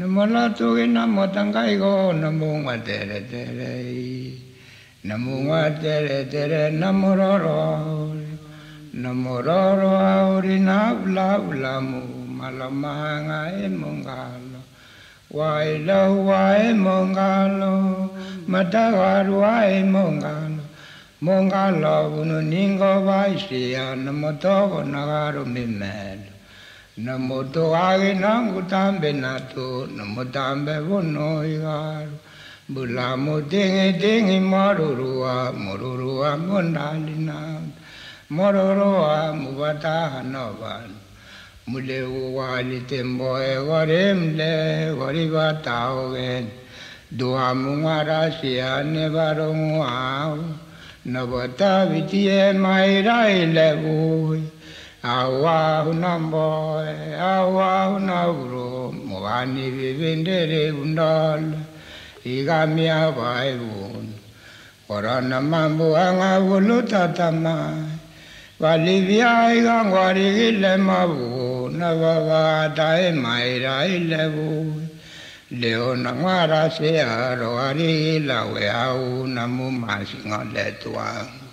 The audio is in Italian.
နမောတုရေနမောတံခိုင်ကိုနမောဝတ္တရတရေနမောဝတ္တရတရေနမောရောရနမောရောအရိနာဗလာဗလာမုမလမဟာငါယမင်္ဂလဝိုင်လဝိုင်မင်္ဂလမတဝရဝိုင်မင်္ဂလမင်္ဂလဘုနုနင်္ဂောပါရှိယနမောတောနဂါရမိမေ namo to age nangu tambe nato namo tambe vono igaru bula mo dingi dingi morurua, morurua mondalina marurua muvata hanovan. Mule uwali tembo e gorem le goriba dua mungara sia ne barongwa nabata vitie mai rai le vui. awa hunambo awa hunauro muvani vivendele vundala igami avae vun korona mambu anga vulu tatama valivia igangwarigile mavu na vavada emaira ile vu leona ng'wara searo arila we auna mumasi ng'oletuangu